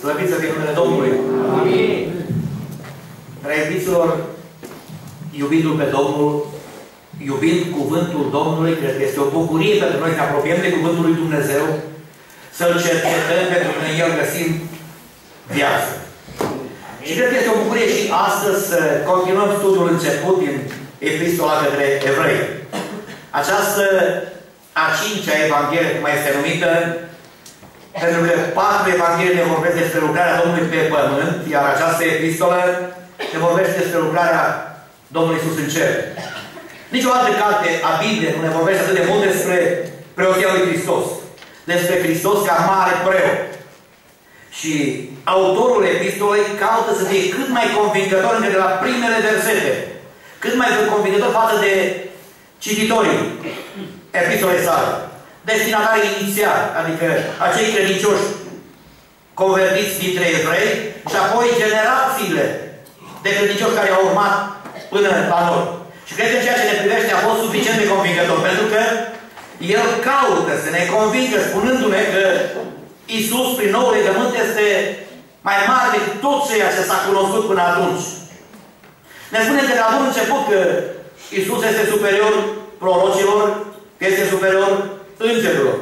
Slăviți să fie numele Domnului. Amin. Preiubiților, iubindu-L pe Domnul, iubind cuvântul Domnului, cred că este o bucurie pentru noi să ne apropiem de cuvântul lui Dumnezeu, să-L cercetăm pentru că în El găsim viață. Și cred că este o bucurie și astăzi să continuăm studiul început din Epistola către Evrei. Această a cincea Evanghelie, cum mai este numită, pentru că patru Evanghelii ne vorbesc despre lucrarea Domnului pe pământ, iar această epistolă ne vorbește despre lucrarea Domnului Iisus în cer. Nici o altă carte a Bibliei nu ne vorbește atât de mult despre preoția lui Hristos. Despre Hristos ca mare preot. Și autorul epistolei caută să fie cât mai convingător încă de la primele versete. Cât mai convingător față de cititorii epistolei sale. Destinatarii inițiali, adică acei credincioși convertiți dintre evrei și apoi generațiile de credincioși care au urmat până la noi. Și cred că ceea ce ne privește a fost suficient de convingător, pentru că el caută să ne convingă spunându-ne că Isus, prin nou legământ, este mai mare decât tot ceea ce s-a cunoscut până atunci. Ne spune de la bun început că Isus este superior prorocilor, că este superior îngerilor.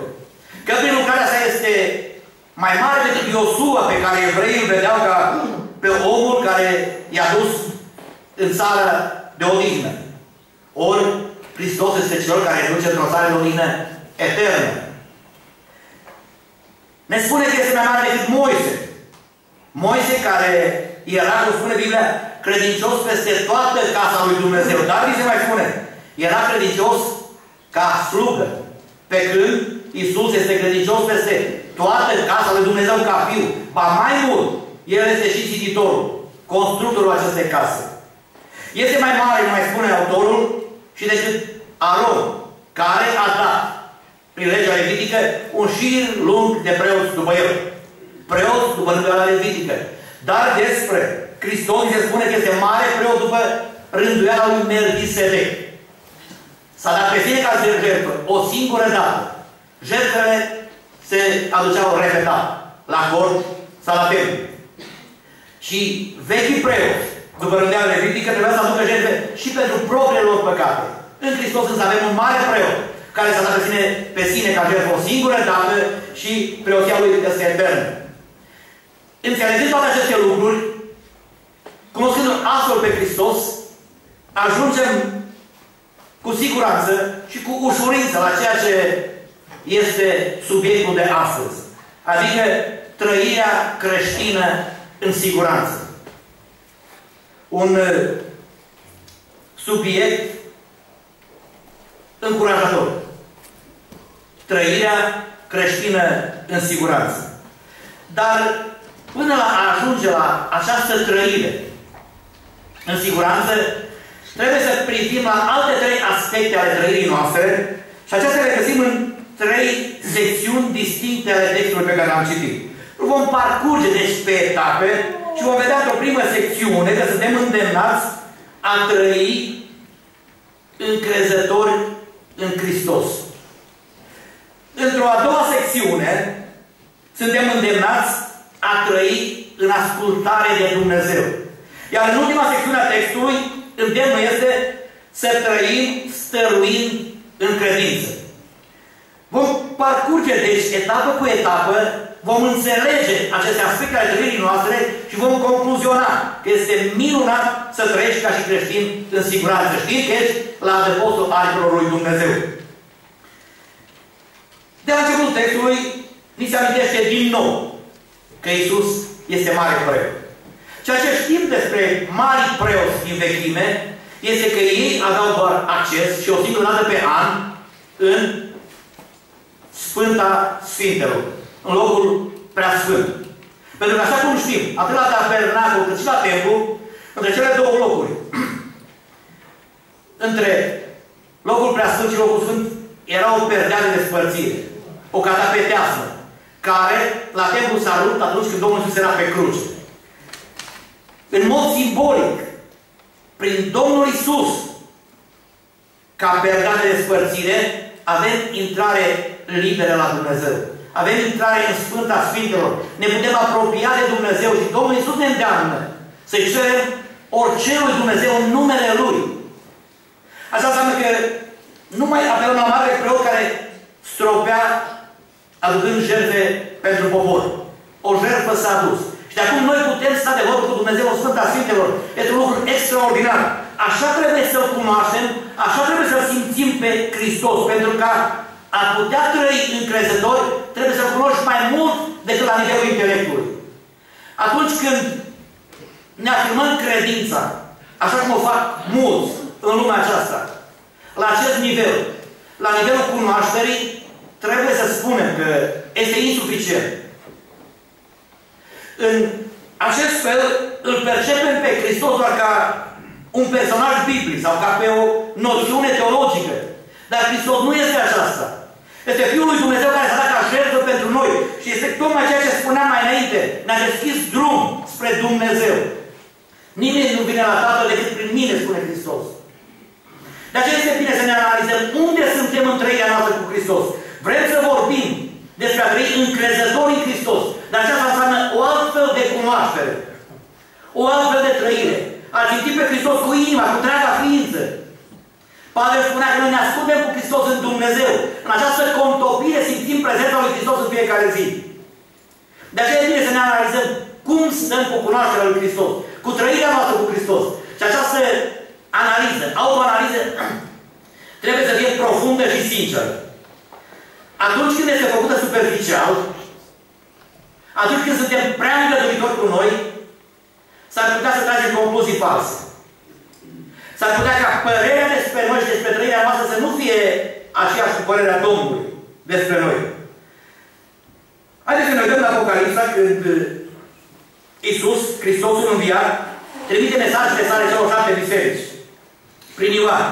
Că prin lucrarea sa este mai mare decât Iosua pe care evreii îl vedeau ca pe omul care i-a dus în țara de odihnă. Ori Hristos este cel care îi duce într-o țară de odihnă eternă. Ne spune că este mai mare decât Moise. Moise care era, cum spune Biblia, credincios peste toată casa lui Dumnezeu. Dar vi se mai spune, era credincios ca slugă. Pe când Isus este credincios peste toată casa lui Dumnezeu ca fiu. Ba mai mult, El este și ziditorul, constructorul acestei case. Este mai mare, mai spune autorul, și decât Aron, care a dat, prin legea levitică, un șir lung de preoți după el. Preoți după rânduiala levitică. Dar despre Hristos se spune că este mare preot după rânduiala lui Melchisedec. S-a dat pe fiecare jertfă o singură dată. Jertfele se aduceau repetat la cort sau la templu. Și vechii preoți după rândeală levitică, trebuia să aducă jertfe și pentru propriile lor păcate. În Hristos însă avem un mare preot, care s-a dat pe sine, pe sine ca jertfă o singură dată și preoția lui este eternă. Înțelegând toate aceste lucruri, cunoscând astfel pe Hristos, ajungem cu siguranță și cu ușurință la ceea ce este subiectul de astăzi. Adică trăirea creștină în siguranță un uh, subiect încurajator. Trăirea creștină în siguranță. Dar până la a ajunge la această trăire în siguranță, trebuie să privim la alte trei aspecte ale trăirii noastre și acestea le găsim în trei secțiuni distincte ale textului pe care l-am citit. Nu vom parcurge, deci, pe etape, și vom vedea într-o primă secțiune că suntem îndemnați a trăi încrezători în Hristos. Într-o a doua secțiune suntem îndemnați a trăi în ascultare de Dumnezeu. Iar în ultima secțiune a textului, îndemnul este să trăim stăruind în credință. Vom parcurge, deci, etapă cu etapă, vom înțelege aceste aspecte ale trăirii noastre și vom concluziona că este minunat să trăiești ca și creștin în siguranță. Știți că ești la adăpostul aripilor lui Dumnezeu. De la începutul textului, ni se amintește din nou că Isus este mare preot. Ceea ce știm despre mari preoți din vechime este că ei aveau doar acces și o singură dată pe an în Sfânta Sfintelor în locul preasfânt. Pentru că așa cum știm, atât la tabernacul cât și la templu, între cele două locuri, între locul preasfânt și locul sfânt, era o perdea de despărțire. O catapeteasă, care la templu s-a rupt atunci când Domnul Iisus era pe cruce. În mod simbolic, prin Domnul Iisus, ca perdea de despărțire, avem intrare liberă la Dumnezeu. avem intrare în Sfânta Sfintelor, ne putem apropia de Dumnezeu și Domnul Iisus ne îndeamnă să-i cerem orice lui Dumnezeu în numele Lui. Asta înseamnă că nu mai apelăm la mare preot care stropea aducând jertfe pentru popor. O jertfă s-a dus. Și de acum noi putem sta de vorbă cu Dumnezeu în Sfânta Sfintelor. Este un lucru extraordinar. Așa trebuie să-L cunoaștem, așa trebuie să-L simțim pe Hristos, pentru că a putea trăi încrezători, trebuie să cunoști mai mult decât la nivelul intelectului. Atunci când ne afirmăm credința, așa cum o fac mulți în lumea aceasta, la acest nivel, la nivelul cunoașterii, trebuie să spunem că este insuficient. În acest fel, îl percepem pe Hristos doar ca un personaj biblic sau ca pe o noțiune teologică. Dar Hristos nu este aceasta. Este Fiul lui Dumnezeu care s-a dat ca jertfă pentru noi. Și este tocmai ceea ce spuneam mai înainte. Ne-a deschis drum spre Dumnezeu. Nimeni nu vine la Tatăl decât prin mine, spune Hristos. De aceea este bine să ne analizăm unde suntem în trăirea noastră cu Hristos. Vrem să vorbim despre a trăi încrezător în Hristos. Dar aceasta înseamnă o altfel de cunoaștere. O altfel de trăire. A simți pe Hristos cu inima, cu întreaga ființă. Pavel spunea că noi ne ascundem cu Hristos în Dumnezeu. În această contopire simțim prezența lui Hristos în fiecare zi. De aceea e bine să ne analizăm cum stăm cu cunoașterea lui Hristos, cu trăirea noastră cu Hristos. Și această analiză, autoanaliză, trebuie să fie profundă și sinceră. Atunci când este făcută superficial, atunci când suntem prea îngăduitori cu noi, s-ar putea să tragem concluzii false. S-ar putea ca părerea despre noi și despre trăirea noastră să nu fie aceeași cu părerea Domnului despre noi. Haideți să ne uităm la Apocalipsa când Iisus, Hristosul înviat, trimite mesajele sale celor șapte biserici. Prin Ioan.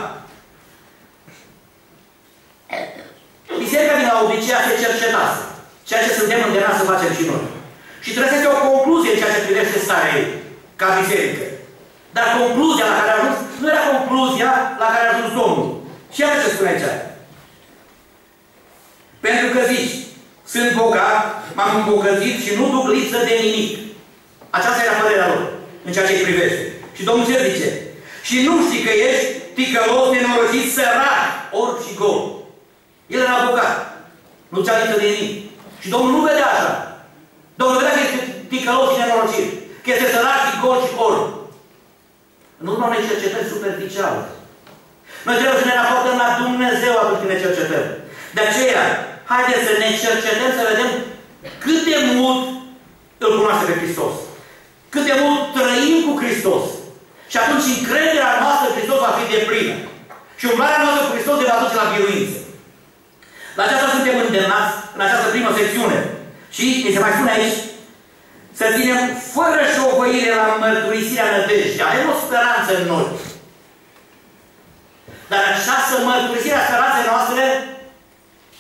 Biserica din Laodicea se cercetase. Ceea ce suntem îndemnați să facem și noi. Și trebuie să fie o concluzie în ceea ce privește starea ei, ca biserică. Dar concluzia la care a ajuns nu era concluzia la care a ajuns Domnul. Și iată ce spune aici. Pentru că zici, sunt bogat, m-am îmbogățit și nu duc lipsă de nimic. Aceasta era părerea lor, în ceea ce îi privește. Și Domnul ce zice? Și nu știi că ești ticălos, nenorocit, sărac, orb și gol. El era bogat. Nu ți-a lipsă de nimic. Și Domnul nu vedea așa. Domnul vedea că este ticălos și nenorocit. Că este sărac și gol și orb. În urma unei cercetări superficiale. Noi trebuie să ne raportăm la Dumnezeu atunci când ne cercetăm. De aceea, haideți să ne cercetăm, să vedem cât de mult îl cunoaște pe Hristos. Cât de mult trăim cu Hristos. Și atunci încrederea noastră în Hristos va fi de plină. Și umblarea noastră cu Hristos ne va duce la biruință. La aceasta suntem îndemnați în această primă secțiune. Și, mi se mai spune aici, să ținem fără șovăire la mărturisirea nădejdii. Avem o speranță în noi. Dar această mărturisire a speranței noastre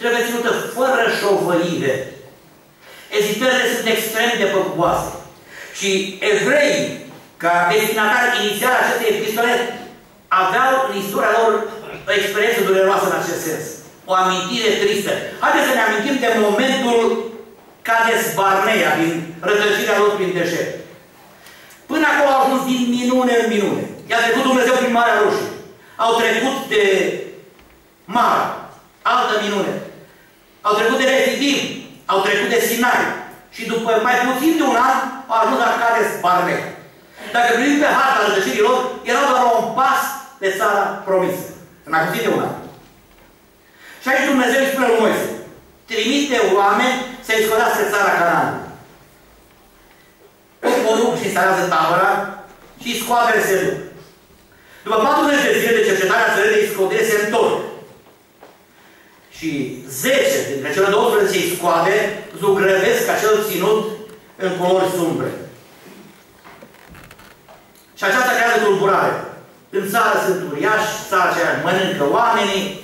trebuie ținută fără șovăire. Ezitările sunt extrem de păcuoase. Și evrei, ca destinatari inițial acestei epistole, aveau în istoria lor o experiență dureroasă în acest sens. O amintire tristă. Haideți să ne amintim de momentul Cades Barnea, din rătăcirea lor prin deșert. Până acolo au ajuns din minune în minune. I-a trecut Dumnezeu prin Marea Roșie. Au trecut de Mar, altă minune. Au trecut de Refidim, au trecut de Sinai. Și după mai puțin de un an, au ajuns la Cades Barnea. Dacă privim pe harta rătăcirilor, erau doar un pas de țara promisă. În mai puțin de un an. Și aici Dumnezeu îi spune lui Moise, trimite oameni să-i scodească țara Canaan. Poporul și instalează tabăra și scoatele se duc. După 40 de zile de cercetare a țării de scodere se întorc. Și 10 dintre cele 12 scoade zugrăvesc acel ținut în culori sumbre. Și aceasta creează tulburare. În țară sunt uriași, țara aceea mănâncă oamenii,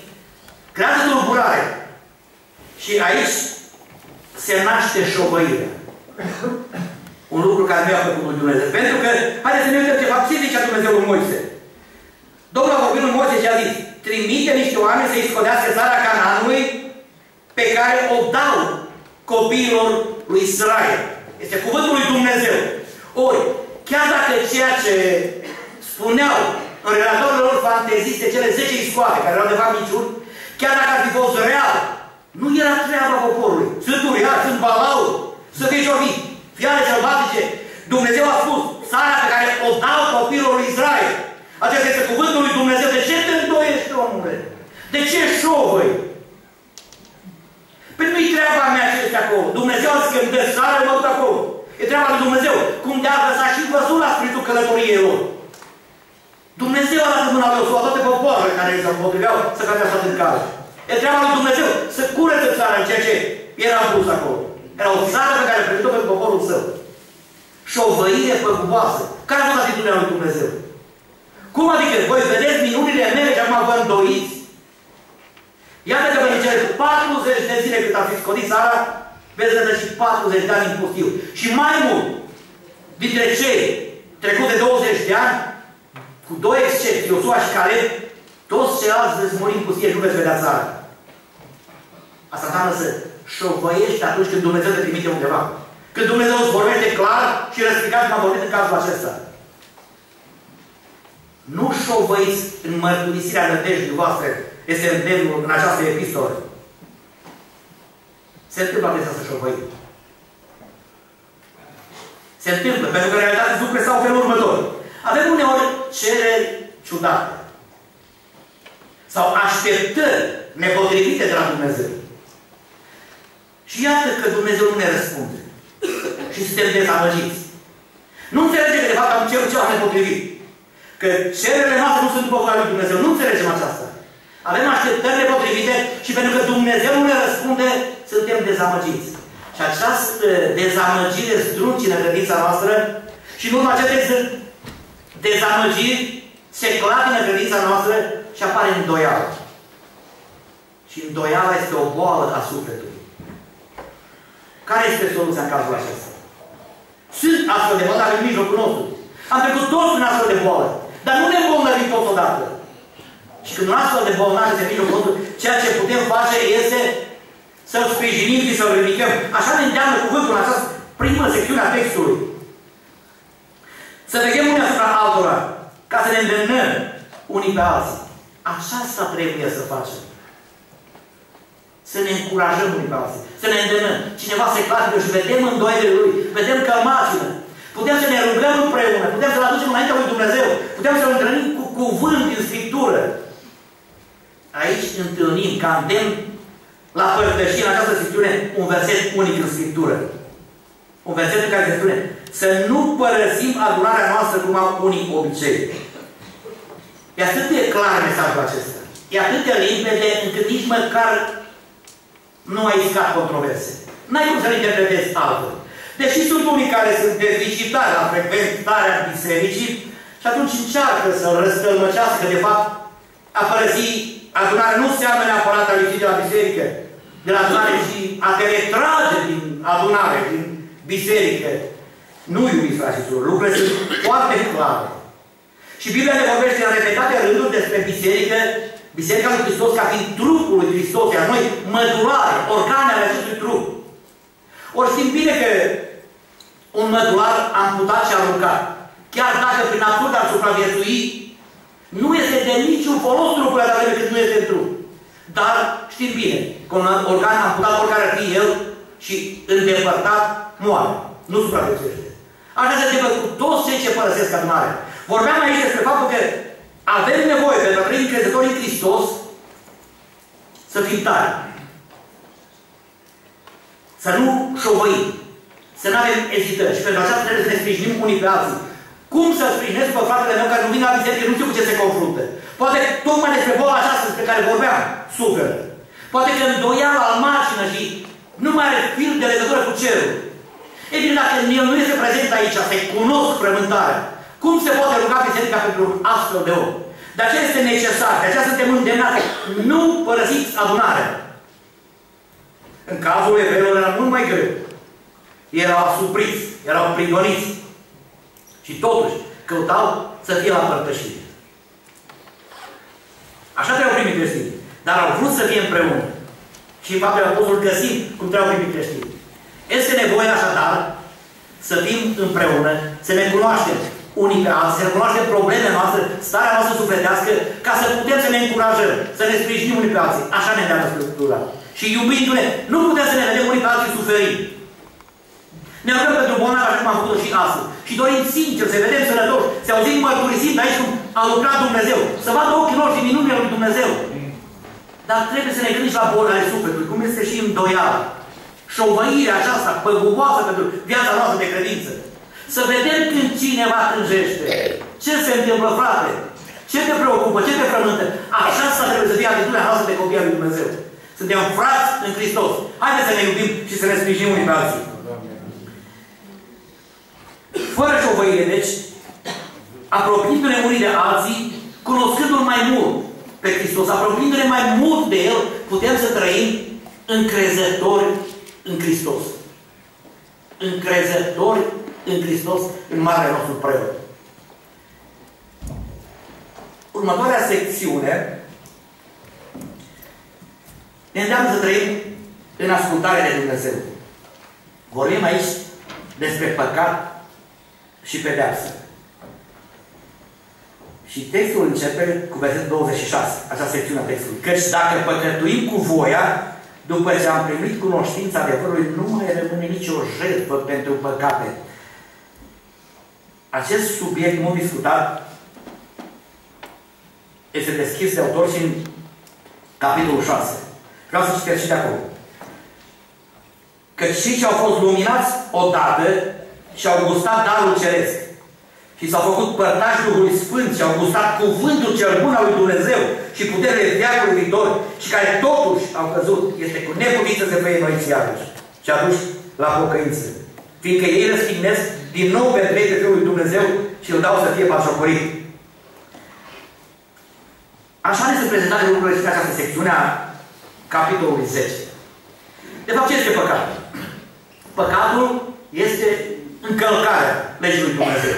creează tulburare. Și aici se naște șovăirea. Un lucru care nu i-a făcut lui Dumnezeu. Pentru că, haideți să ne uităm ce fac. Ce zicea Dumnezeu lui Moise? Domnul a vorbit lui Moise și a zis, trimite niște oameni să-i scodească țara Canaanului pe care o dau copiilor lui Israel. Este cuvântul lui Dumnezeu. Ori, chiar dacă ceea ce spuneau în relatorile lor fanteziste, cele 10 iscoate, care erau de fapt niciuni, chiar dacă ar fi fost real, nu era treaba poporului. Sunt uriaș, sunt balau, să fie ce-o fi. Fiare sălbatice. Dumnezeu a spus, țara pe care o dau copilul lui Israel. Acesta este cuvântul lui Dumnezeu. De ce te îndoiești, omule? De ce șovăi? Păi nu-i treaba mea ce este acolo. Dumnezeu a zis că îmi dă țară, mă duc acolo. E treaba lui Dumnezeu. Cum de altfel s-a și văzut la spiritul călătoriei lor. Dumnezeu a dat mâna lui Iosua toate popoarele care îi se împotriveau să cadea în cale. E treaba lui Dumnezeu să curețe țara în ceea ce era pus acolo. Era o țară pe care a pentru poporul său. Și o văire păguboasă. Care a fost atitudinea lui Dumnezeu? Cum adică? Voi vedeți minunile mele și acum vă îndoiți? Iată că vă cele 40 de zile cât a fi scodit țara, veți vedea și 40 de ani în pustiu. Și mai mult, dintre cei trecuți de 20 de ani, cu doi excepții, Iosua și Caleb, toți ceilalți veți muri în pustie, nu veți vedea țara. Asta înseamnă să șovăiești atunci când Dumnezeu te trimite undeva. Când Dumnezeu îți vorbește clar și răspicat cum a vorbit în cazul acesta. Nu șovăiți în mărturisirea nădejdii voastre. Este îndemnul în această epistolă. Se întâmplă acesta să șovăim. Se întâmplă, pentru că realitatea lucrurile stau felul următor. Avem uneori cereri ciudate. Sau așteptări nepotrivite de la Dumnezeu. Și iată că Dumnezeu nu ne răspunde. Și suntem dezamăgiți. Nu înțelege că de fapt am cerut ceva nepotrivit. Că cererile noastre nu sunt după voia lui Dumnezeu. Nu înțelegem aceasta. Avem așteptări nepotrivite și pentru că Dumnezeu nu ne răspunde, suntem dezamăgiți. Și această dezamăgire zdruncină credința noastră și nu urma acestei dezamăgiri se clatină credința noastră și apare îndoială. Și îndoiala este o boală a sufletului. Care este soluția în cazul acesta? Sunt astfel de bolnavi în mijlocul nostru. Am trecut toți în astfel de boală. Dar nu ne îmbolnăvim toți odată. Și când un astfel de bolnav este în mijlocul nostru, ceea ce putem face este să-l sprijinim și să-l ridicăm. Așa ne îndeamnă cuvântul în această primă secțiune a textului. Să vegem unii asupra altora, ca să ne îndemnăm unii pe alții. Așa trebuie să facem. Să ne încurajăm unii pe alții. Să ne îndemnăm. Cineva se clatină și vedem îndoiele lui. Vedem că mașină. Putem să ne rugăm împreună. Putem să-L aducem înaintea lui Dumnezeu. Putem să-L întâlnim cu cuvânt din Scriptură. Aici întâlnim ca îndemn la părtășie în această secțiune un verset unic în Scriptură. Un verset în care se spune să nu părăsim adunarea noastră cum au unii obicei. E atât de clar mesajul acesta. E atât de limpede încât nici măcar nu ai iscat controverse. N-ai cum să-l interpretezi altfel. Deși sunt unii care sunt deficitari la frecventarea bisericii și atunci încearcă să-l răstălmăcească, de fapt, a părăsi adunarea nu seamănă neapărat a lipsit de la biserică, de la adunare și a te retrage din adunare, din biserică. Nu, iubiți frați și lucrurile sunt foarte clare. Și Biblia ne vorbește în repetate rânduri despre biserică, Biserica lui Hristos ca fiind trupul lui Hristos, iar noi mădulare, organe ale acestui trup. Ori știm bine că un mădular amputat și aruncat, chiar dacă prin absurd ar supraviețui, nu este de niciun folos trupul atât decât nu este trup. Dar știm bine că un organ amputat, oricare ar fi el, și îndepărtat, moare. Nu supraviețuiește. Așa se întâmplă cu toți cei ce părăsesc adunarea. Vorbeam aici despre faptul că avem nevoie, pentru a trăi încrezători în Hristos, să fim tari. Să nu șovăim. Să nu avem ezitări. Și pentru aceasta trebuie să ne sprijinim unii pe alții. Cum să sprijinesc pe fratele meu care nu vine la biserică, nu știu cu ce se confruntă. Poate tocmai despre boala aceasta despre care vorbeam, suferă. Poate că îndoială al mașină și nu mai are fil de legătură cu cerul. E bine, dacă el nu este prezent aici, să-i cunosc frământarea, cum se poate ruga biserica pentru astfel de om? De aceea este necesar, de aceea suntem îndemnați. Nu părăsiți adunarea. În cazul evreilor era mult mai greu. Erau asupriți, erau prigoniți. Și totuși căutau să fie la părtășire. Așa trebuie primit creștinii. Dar au vrut să fie împreună. Și în faptul apostol găsim cum trebuie primit creștinii. Este nevoie așadar să fim împreună, să ne cunoaștem unii pe alții, să ne cunoaștem problemele noastre, starea noastră sufletească, ca să putem să ne încurajăm, să ne sprijinim unii pe alții. Așa ne îndeamnă Scriptura. Și iubindu-ne, nu putem să ne vedem unii pe alții suferi. Ne rugăm pentru bolnavi așa cum am făcut și astăzi. Și dorim sincer să vedem sănătoși, să auzim mărturisind aici cum a lucrat Dumnezeu. Să vadă ochii noștri minunile lui Dumnezeu. Dar trebuie să ne gândim și la bolile sufletului, cum este și îndoială. Șovăirea aceasta păguboasă pentru viața noastră de credință. Să vedem când cineva tânjește. Ce se întâmplă, frate? Ce te preocupă? Ce te frământă? Așa trebuie să fie atitudinea noastră de copii al lui Dumnezeu. Suntem frați în Hristos. Haideți să ne iubim și să ne sprijinim unii pe alții. Fără șovăire, deci, apropiindu-ne unii de alții, cunoscându-L mai mult pe Hristos, apropiindu-ne mai mult de El, putem să trăim încrezători în Hristos. Încrezători în Hristos, în Marele nostru preot. Următoarea secțiune ne îndeamnă să trăim în ascultare de Dumnezeu. Vorbim aici despre păcat și pedeapsă. Și textul începe cu versetul 26, așa secțiunea textului. Căci dacă păcătuim cu voia, după ce am primit cunoștința adevărului, nu mai rămâne nicio jertfă pentru păcate, acest subiect mult discutat este deschis de autor și în capitolul 6. Vreau să citesc și de acolo. Că cei ce au fost luminați odată și au gustat darul ceresc și s-au făcut părtași Duhului Sfânt și au gustat cuvântul cel bun al lui Dumnezeu și puterile viacului viitor și care totuși au căzut, este cu neputință să fie noi iarăși și aduși la pocăință. Fiindcă ei răstignesc din nou pe trei Fiul lui Dumnezeu și îl dau să fie bașocorit. Așa ne se prezentat lucrurile și pe această secțiune a capitolului 10. De fapt, ce este păcatul? Păcatul este încălcarea legii lui Dumnezeu.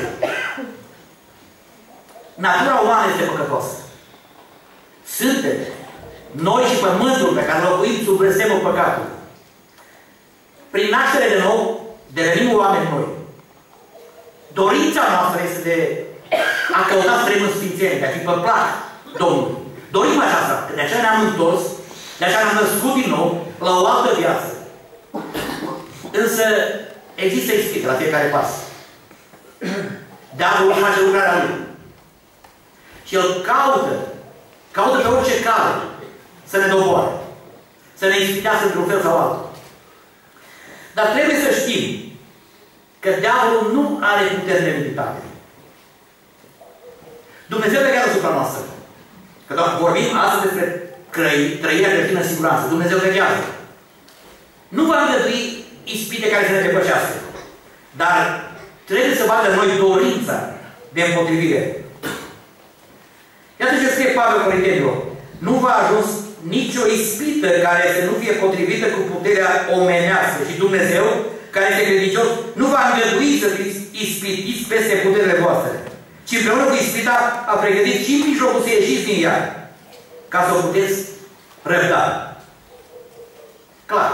Natura umană este păcătoasă. Suntem noi și pământul pe care locuim sub blestemul păcatului. Prin naștere de nou, devenim oameni noi. Dorința noastră este de a căuta străinul sfințenie, de a fi pe plac Domnului. Dorim aceasta, că de aceea ne-am întors, de aceea ne-am născut din nou la o altă viață. Însă există ispită la fiecare pas. Diavolul face lucrarea lui. Și el caută, caută pe orice cale să ne doboare. Să ne ispitească într-un fel sau altul. Dar trebuie să știm că diavolul nu are putere nelimitate. Dumnezeu veghează asupra noastră. Că dacă vorbim astăzi despre trăirea creștină în siguranță, Dumnezeu veghează. Nu va îngădui ispite care să ne depășească. Dar trebuie să vadă noi dorința de împotrivire. Iată ce scrie Pavel Corintenilor. Nu va ajuns nicio ispită care să nu fie potrivită cu puterea omenească. Și Dumnezeu, care este credincios, nu va îngădui să fiți ispitiți peste puterile voastre. Ci împreună cu ispita a pregătit și mijlocul să ieșiți din ea. Ca să o puteți răbda. Clar.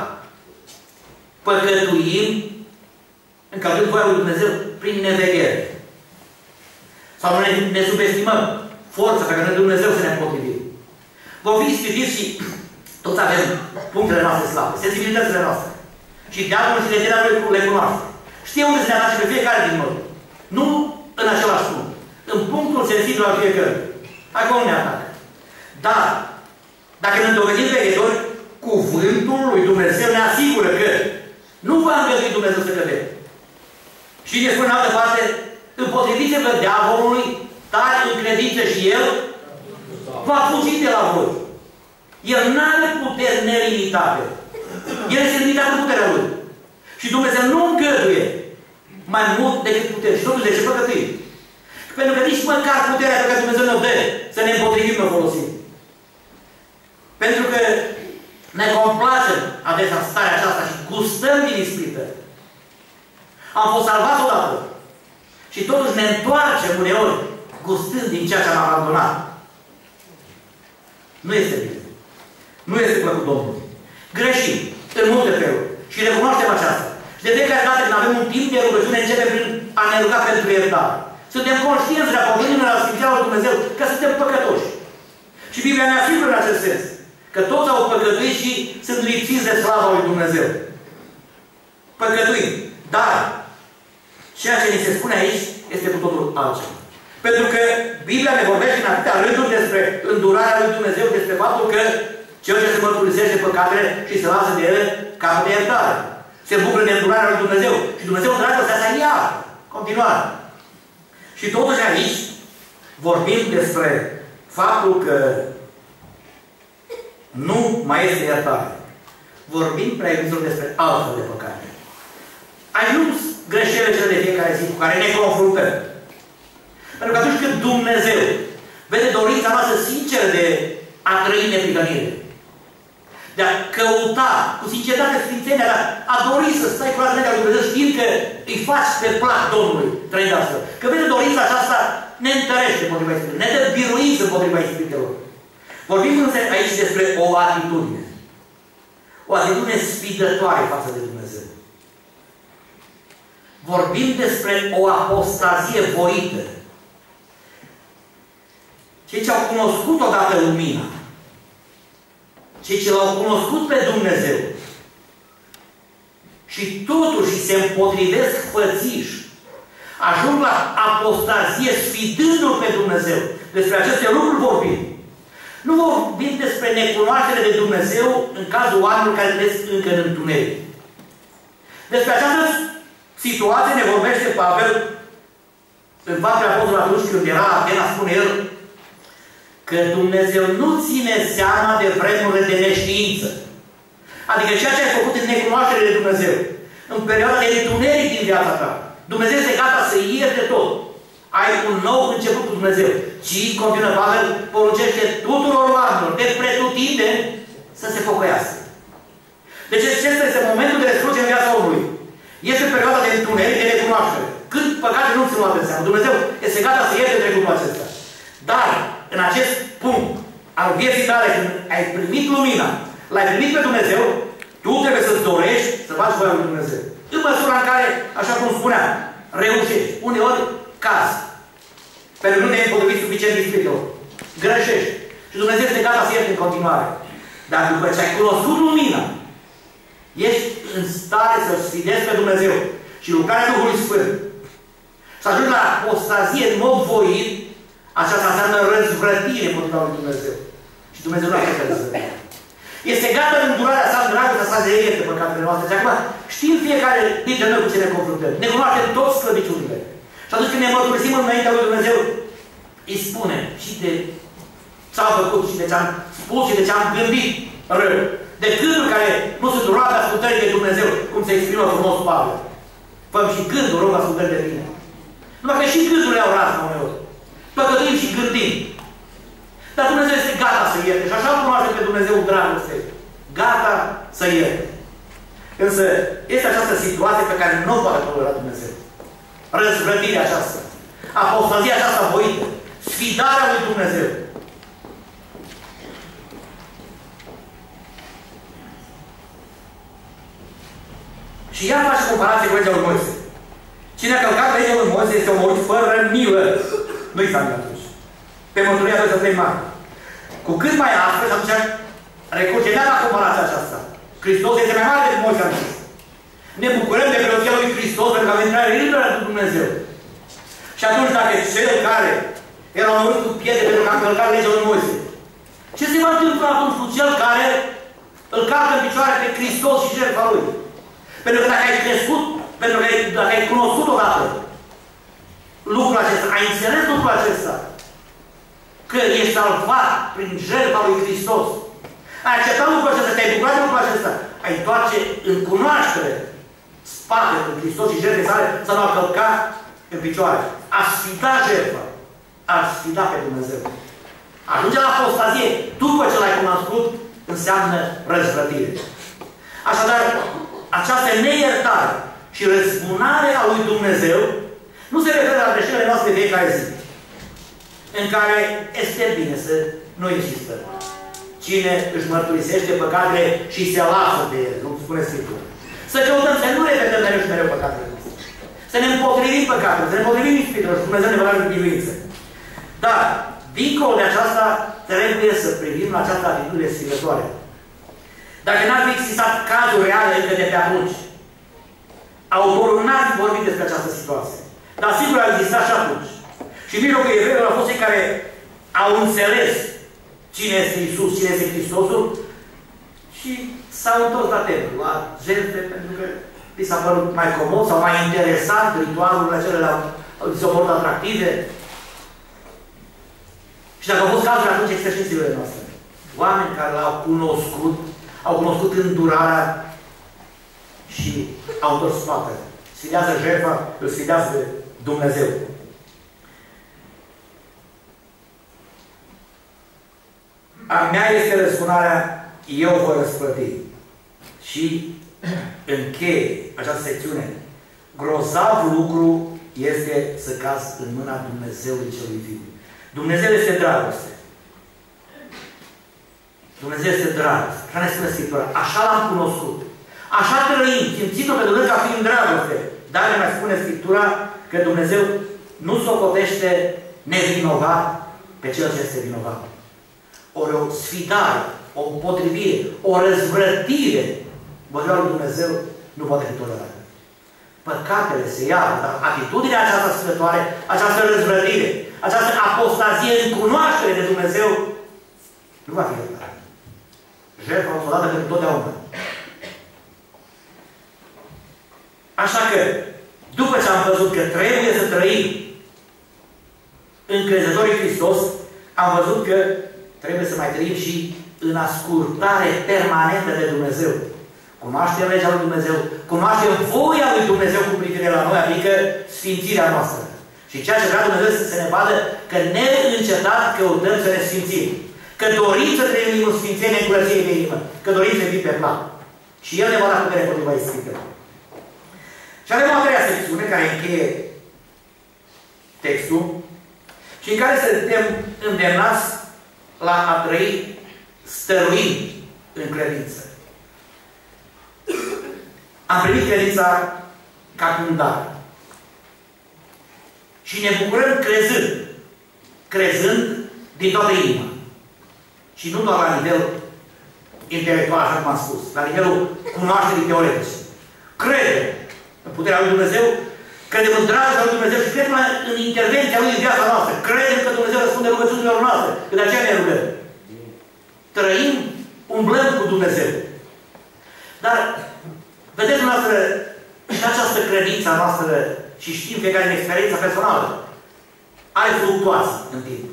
Păcătuim încălcând voia lui Dumnezeu prin neveghere. Sau ne, ne subestimăm forța pe care Dumnezeu să ne împotrivim. Vom fi ispitiți și toți avem punctele noastre slabe, sensibilitățile noastre. Și diavolul și legerea lui le cunoaște. Știe unde să ne atace pe fiecare din noi. Nu în același punct. În punctul sensibil al fiecare. Acolo ne atacă. Dar, dacă ne dovedim veghetori, cuvântul lui Dumnezeu ne asigură că nu va îngădui Dumnezeu să cădem. Și ne spune în altă parte, împotriviți-vă diavolului, tare în credință și el va fugi de la voi. El nu are puteri nelimitate. El este limitat în puterea lui. Și Dumnezeu nu îngăduie mai mult decât putere. Și totuși de ce păcătuim? Pentru că nici măcar puterea pe care Dumnezeu ne dă să ne împotrivim ne folosim. Pentru că ne complacem adesea starea aceasta și gustăm din ispită. Am fost salvați odată. Și totuși ne întoarcem uneori gustând din ceea ce am abandonat. Nu este bine. Nu este plăcut Domnului. Greșim în multe feluri. Și recunoaștem aceasta. Și de fiecare dată când avem un timp de rugăciune, începem prin a ne ruga pentru iertare. Suntem conștienți de acolo, la Sfinția lui Dumnezeu, că suntem păcătoși. Și Biblia ne asigură în acest sens. Că toți au păcătuit și sunt lipsiți de slava lui Dumnezeu. Păcătuim. Dar, ceea ce ni se spune aici este cu totul altceva. Pentru că Biblia ne vorbește în atâtea rânduri despre îndurarea lui Dumnezeu, despre faptul că cel ce se mărturisește păcatele și se lasă de el, capă de iertare. Se bucură de îndurarea lui Dumnezeu. Și Dumnezeu dragostea asta ia. Continuare. Și totuși aici vorbim despre faptul că nu mai este iertare. Vorbim prea despre altfel de păcate. Ajuns greșelile cele de fiecare zi cu care ne confruntăm. Pentru că atunci când Dumnezeu vede dorința noastră sinceră de a trăi neprihănire, de a căuta cu sinceritate sfințenia, dar a dori să stai cu la lui Dumnezeu știind că îi faci pe plac Domnului trăind asta. Că vede dorința aceasta ne întărește împotriva Ispitelor, ne dă biruință împotriva Ispitelor. Vorbim însă aici despre o atitudine. O atitudine sfidătoare față de Dumnezeu. Vorbim despre o apostazie voită. Cei ce au cunoscut odată lumina, cei ce l-au cunoscut pe Dumnezeu și totuși se împotrivesc fățiși, ajung la apostazie sfidându-L pe Dumnezeu. Despre aceste lucruri vorbim. Nu vorbim despre necunoaștere de Dumnezeu în cazul oamenilor care trăiesc încă în întuneric. Despre această situație ne vorbește Pavel în faptele apostolului atunci când era Atena, spune el, că Dumnezeu nu ține seama de vremurile de neștiință. Adică ceea ce ai făcut în necunoaștere de Dumnezeu, în perioada de întuneric din viața ta, Dumnezeu este gata să ierte tot. Ai un nou început cu Dumnezeu. Și, continuă Pavel, poruncește tuturor oamenilor de pretutinde să se pocăiască. Deci acesta este momentul de restrucție în viața omului. Este perioada de întuneric, de necunoaștere. Când păcate nu ți luate în seamă. Dumnezeu este gata să ierte trecutul acesta. Dar, în acest punct al vieții tale, când ai primit lumina, l-ai primit pe Dumnezeu, tu trebuie să-ți dorești să faci voia lui Dumnezeu. În măsura în care, așa cum spuneam, reușești. Uneori, caz. Pentru că nu te-ai împotrivit suficient ispitelor. Greșești. Și Dumnezeu este gata să ierte în continuare. Dar după ce ai cunoscut lumina, ești în stare să sfidezi pe Dumnezeu și lucrarea Duhului Sfânt. Să ajungi la apostazie în mod voit, aceasta înseamnă răzvrătire împotriva lui Dumnezeu. Și Dumnezeu nu acceptă răzvrătire. Este gata în durarea sa, în dragostea sa de ierte păcatele noastre. Și acum știm fiecare dintre noi cu ce ne confruntăm. Ne cunoaștem toți slăbiciunile. Și atunci când ne mărturisim înaintea lui Dumnezeu, îi spune și de ce am făcut și de ce am spus și de ce am gândit rău. De gânduri care nu sunt roade ascultării de Dumnezeu, cum se exprimă frumos Pavel. Făm și gânduri, rog ascultării de tine. Numai că și gândurile au razna uneori. Păcătuim și gândim. Dar Dumnezeu este gata să ierte. Și așa cunoaște pe Dumnezeu dragoste. Gata să ierte. Însă este această situație pe care nu o poate tolera Dumnezeu. Răzvrătirea aceasta. Apostazia aceasta voită. Sfidarea lui Dumnezeu. Și ea face comparație cu legea lui Moise. Cine a călcat legea lui Moise este omorât fără milă. Nu-i s-a atunci. Pe mărturia 2 să 3 mari. Cu cât mai aspră, și atunci recurge la comparația aceasta. Hristos este mai mare decât Moise a zis. Ne bucurăm de preoția lui Hristos pentru că avem intrare liberă de Dumnezeu. Și atunci dacă cel care era omorât cu pietre pentru că a călcat legea lui Moise, ce se va întâmpla atunci cu cel care îl calcă în picioare pe Hristos și jertfa lui? Pentru că dacă ai crescut, pentru că dacă ai cunoscut odată lucrul acesta, ai înțeles lucrul acesta, că ești salvat prin jertfa lui Hristos, ai acceptat lucrul acesta, te-ai bucurat de lucrul acesta, ai întoarce în cunoaștere spatele lui Hristos și jertfei sale să nu călca în picioare. A sfida jertfa. A sfida pe Dumnezeu. Ajunge la apostazie. După ce l-ai cunoscut, înseamnă răzvrătire. Așadar, această neiertare și răzbunare a lui Dumnezeu nu se referă la greșelile noastre de fiecare zi, în care este bine să nu insistăm. Cine își mărturisește păcatele și se lasă de ele, cum spune Scriptura. Să căutăm, să nu repetăm mereu și mereu păcatele noastre. Să ne împotrivim păcatele, să ne împotrivim ispitelor și Dumnezeu ne va da biruință. Dar, dincolo de aceasta, trebuie să privim la această atitudine sfârșitoare. Dacă n-ar fi existat cazuri reale încă de pe atunci, autorul n-ar fi vorbit despre această situație. Dar sigur a existat și atunci. Și mijlocul evreilor a fost cei care au înțeles cine este Isus, cine este Hristosul și s-au întors la templu, la jertfe, pentru că li s-a părut mai comod sau mai interesant ritualurile acelea, li s-au părut atractive. Și dacă au fost cazuri, atunci există și zilele noastre. Oameni care l-au cunoscut, au cunoscut îndurarea și au întors spatele. Sfidează jertfa, îl sfidează Dumnezeu. A mea este răspunarea, eu vă răsplăti. Și încheie această secțiune. Grozav lucru este să caz în mâna Dumnezeului celui viu. Dumnezeu este dragoste. Dumnezeu este dragoste. Așa ne spune Scriptura. Așa l-am cunoscut. Așa trăim, simțit-o pe Dumnezeu ca fiind dragoste. Dar ne mai spune Scriptura că Dumnezeu nu socotește nevinovat pe cel ce este vinovat ori o sfidare, o împotrivire, o răzvrătire împotriva lui Dumnezeu nu poate fi tolerată. Păcatele se iau, dar atitudinea aceasta sfârătoare, această răzvrătire, această apostazie în cunoaștere de Dumnezeu nu va fi iertată. Jertfa o dată pentru totdeauna. Așa că, după ce am văzut că trebuie să trăim încrezătorii Hristos, am văzut că trebuie să mai trăim și în ascultare permanentă de Dumnezeu. Cunoaștem legea lui Dumnezeu, cunoaștem voia lui Dumnezeu cu privire la noi, adică sfințirea noastră. Și ceea ce vrea Dumnezeu să se ne vadă că neîncetat căutăm să ne sfințim. Că dorim să trăim în sfințenie, în curăție de inimă. Că dorim să fim pe plan. Și El ne va da putere împotriva ispitelor. Și avem o a treia secțiune care încheie textul și în care suntem îndemnați la a trăi stăruind în credință. Am primit credința ca un dar. Și ne bucurăm crezând. Crezând din toată inima. Și nu doar la nivel intelectual, așa cum am spus, la nivelul cunoașterii teoretice. Crede în puterea lui Dumnezeu Credem în dragostea lui Dumnezeu și credem în intervenția lui în viața noastră. Credem că Dumnezeu răspunde rugăciunilor noastre. Că de aceea ne rugăm. Trăim, umblăm cu Dumnezeu. Dar, vedeți dumneavoastră, și această credință noastră, și știm fiecare în experiența personală, are fluctuații în timp.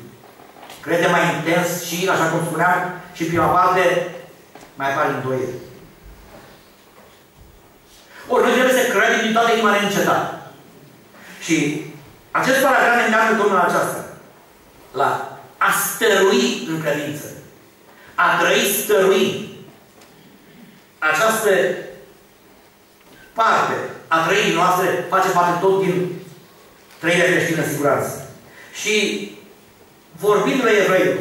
Crede mai intens și, așa cum spuneam, și prima parte, mai apare îndoieli. Ori noi trebuie să credem din toată inima neîncetat. Și acest paragraf ne îndeamnă Domnul aceasta. La a stărui în credință. A trăi stărui. Această parte a trăirii noastre face parte tot din trăirea creștină în siguranță. Și vorbind la evrei,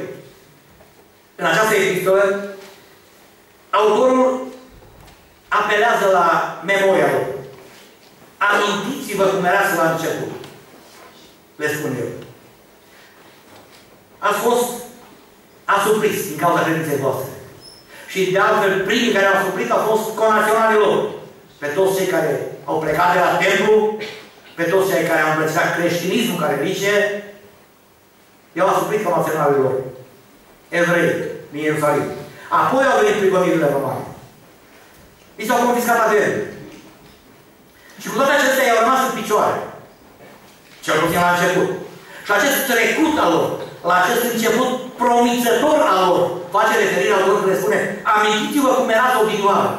în această epistolă, autorul apelează la memoria lor. Amintiți-vă cum erați la început. Le spun eu. Ați fost asupriți din cauza credinței voastre. Și de altfel, primii care au suprit au fost conaționalii lor. Pe toți cei care au plecat de la templu, pe toți cei care au îmbrățișat creștinismul care religie, i-au asuprit conaționalii lor. Evrei din Ierusalim. Apoi au venit prigonirile romane. I s-au confiscat averile. Și cu toate acestea i-au rămas în picioare. Cel puțin la început. Și acest trecut al lor, la acest început promițător al lor, face referire la lor când spune amintiți-vă cum erați odinioară.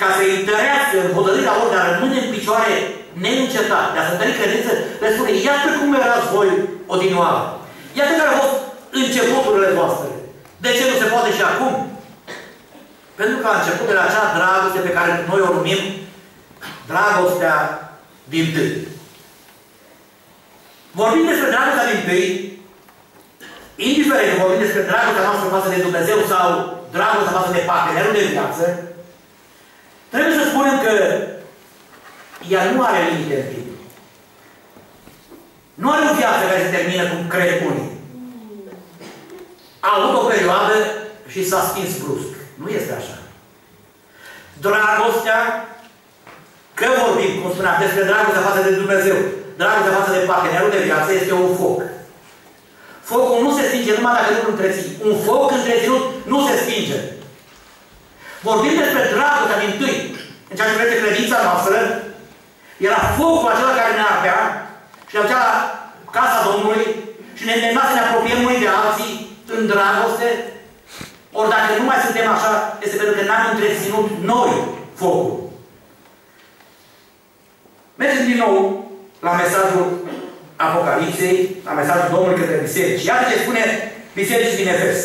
Ca să îi întărească în hotărârea lor de a rămâne în picioare neîncetat, de a să întări credință, le spune, iată cum erați voi odinioară. Iată care au fost începuturile voastre. De ce nu se poate și acum? Pentru că a început de la acea dragoste pe care noi o numim dragostea din tâi. Vorbim despre dragostea din tâi, indiferent că vorbim despre dragostea noastră față de Dumnezeu sau dragostea față de partenerul de viață, Trebuie să spunem că ea nu are limite în timp. Nu are o viață care se termină cum cred unii. A avut o perioadă și s-a stins brusc. Nu este așa. Dragostea, că vorbim, cum spuneam, despre dragostea față de Dumnezeu, dragostea față de partenerul de viață este un foc. Focul nu se stinge numai dacă nu-l întreții. Un foc întreținut nu se stinge. Vorbim despre dragostea din tâi. În ceea ce privește credința noastră, era focul acela care ne ardea și ne la casa Domnului și ne îndemna să ne apropiem unii de alții în dragoste. Ori dacă nu mai suntem așa, este pentru că n-am întreținut noi focul. Mergem din nou la mesajul Apocalipsei, la mesajul Domnului către biserici. Iată ce spune bisericii din Efes.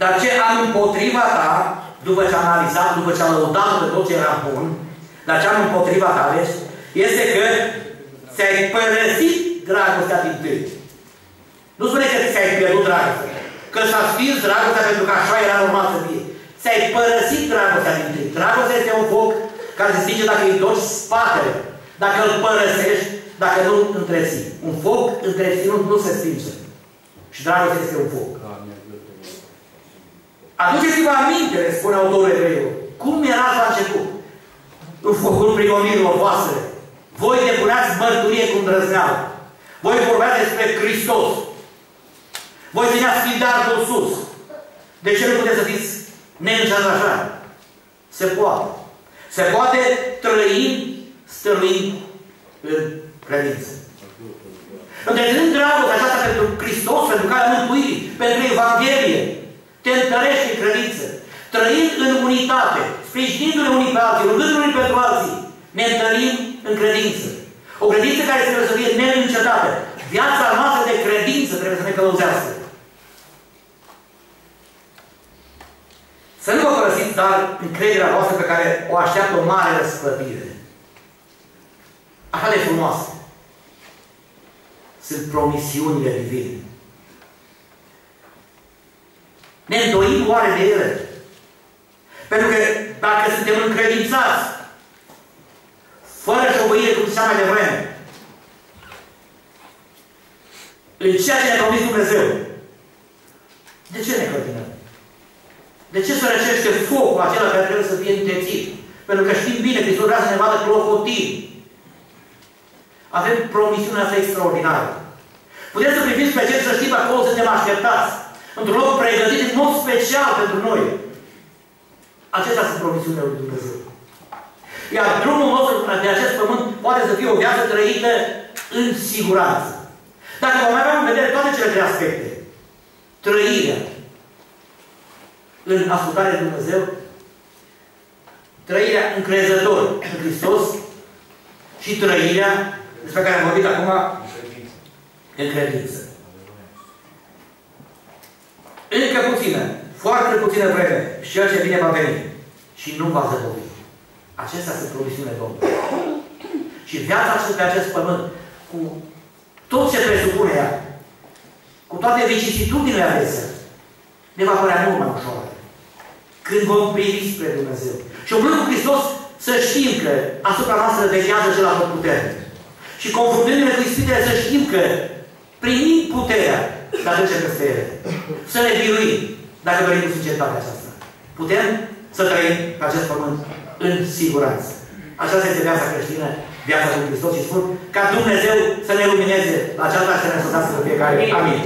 Dar ce am împotriva ta, după ce a analizat, după ce a lăudat pe tot ce era bun, dar ce am împotriva ta, vezi, este că ți-ai părăsit dragostea din tâi. Nu spune că ți-ai pierdut dragostea. Că s-a stins dragostea pentru că așa era normal să fie. Ți-ai părăsit dragostea din tâi. Dragostea este un foc care se stinge dacă îi doci spatele. Dacă îl părăsești, dacă nu întreții. Un foc întreținut nu se stinge. Și dragostea este un foc. Aduceți-vă aminte, spune autorul evreu, cum era la început? În focul prigonirilor voastre. Voi depuneați mărturie cu îndrăzneală. Voi vorbeați despre Hristos. Voi țineați fidarul sus. De ce nu puteți să fiți neîncercași? Se poate. Se poate trăi stăruind în credință. Întreținând dragostea aceasta pentru Hristos, pentru care mântuirii, pentru Evanghelie, te întărești în credință. Trăind în unitate, sprijinindu-ne unii pe alții, rugându-ne unii pentru alții, ne întărim în credință. O credință care trebuie să fie neîncetată. Viața noastră de credință trebuie să ne călăuzească. Să nu vă părăsiți, dar încrederea voastră pe care o așteaptă o mare răsplătire. Așa de frumoasă. Sunt promisiunile divine. Ne îndoim oare de ele? Pentru că dacă suntem încredințați, fără șovăire, cum ziceam mai devreme, în ceea ce ne-a promis Dumnezeu, de ce ne cătinăm? De ce să răcește focul acela care trebuie să fie întețit? Pentru că știm bine că Iisus vrea să ne vadă clocotii. Avem promisiunea asta extraordinară. Puteți să priviți pe ce să știți acolo, suntem așteptați într-un loc pregătit în mod special pentru noi. Acestea sunt promisiunile lui Dumnezeu. Iar drumul nostru de acest pământ poate să fie o viață trăită în siguranță. Dacă vom avea în vedere toate cele trei aspecte, trăirea în ascultare de Dumnezeu, trăirea încrezător în Hristos și trăirea despre care am vorbit acum în credință. Încă puțină, foarte puțină vreme și cel ce vine va veni și nu va zăbovi. Acestea sunt promisiunile Domnului. Și viața pe acest pământ, cu tot ce presupune ea, cu toate vicisitudinile adesea, ne va părea mult mai ușor. Când vom privi spre Dumnezeu. Și umblând cu Hristos, să știm că asupra noastră veghează cel la putere. Și confruntându-ne cu Ispitele, să știm că primim puterea dar trece peste ele. Să ne biruim, dacă dorim cu sinceritatea aceasta. Putem să trăim pe acest pământ în siguranță. Așa este viața creștină, viața cu Hristos și spun ca Dumnezeu să ne lumineze la aceasta și să ne însoțească pe fiecare. Amin.